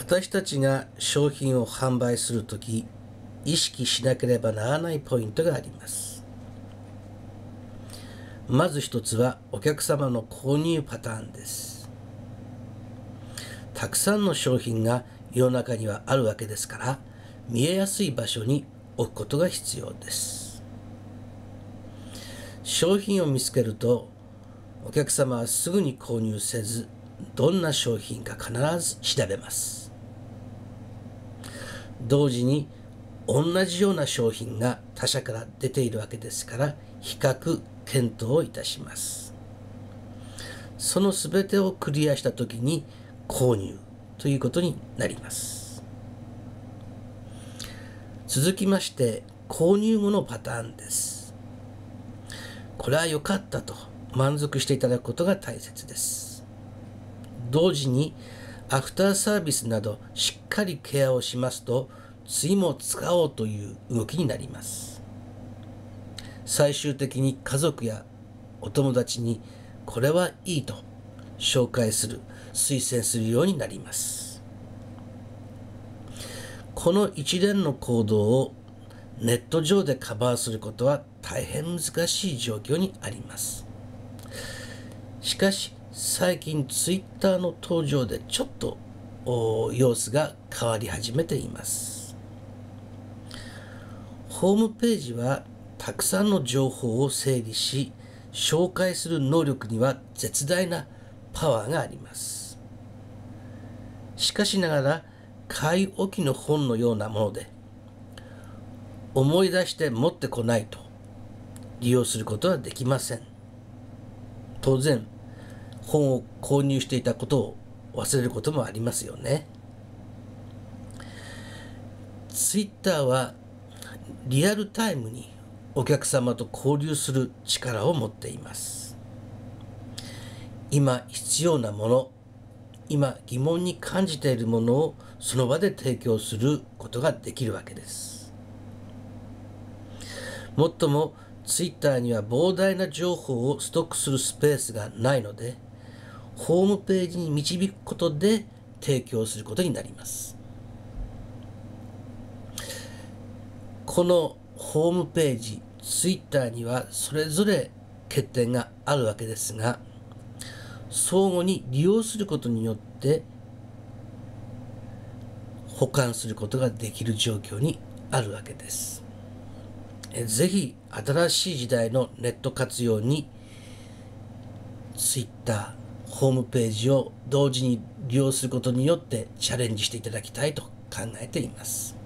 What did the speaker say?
私たちが商品を販売するとき意識しなければならないポイントがあります。まず一つはお客様の購入パターンです。たくさんの商品が世の中にはあるわけですから見えやすい場所に置くことが必要です。商品を見つけるとお客様はすぐに購入せずどんな商品か必ず調べます。同時に同じような商品が他社から出ているわけですから比較検討をいたします。その全てをクリアした時に購入ということになります。続きまして購入後のパターンです。これは良かったと満足していただくことが大切です。同時にアフターサービスなどしっかりケアをしますと次も使おうという動きになります。最終的に家族やお友達にこれはいいと紹介する推薦するようになります。この一連の行動をネット上でカバーすることは大変難しい状況にあります。しかし最近ツイッターの登場でちょっと様子が変わり始めています。ホームページはたくさんの情報を整理し紹介する能力には絶大なパワーがありますしかしながら買い置きの本のようなもので思い出して持ってこないと利用することはできません当然本を購入していたことを忘れることもありますよね。ツイッターはリアルタイムにお客様と交流する力を持っています。今必要なもの、今疑問に感じているものをその場で提供することができるわけです。もっともツイッターには膨大な情報をストックするスペースがないので、ホームページに導くことで提供することになります。このホームページ、ツイッターにはそれぞれ欠点があるわけですが、相互に利用することによって保管することができる状況にあるわけです。ぜひ新しい時代のネット活用に Twitter、ホームページを同時に利用することによってチャレンジしていただきたいと考えています。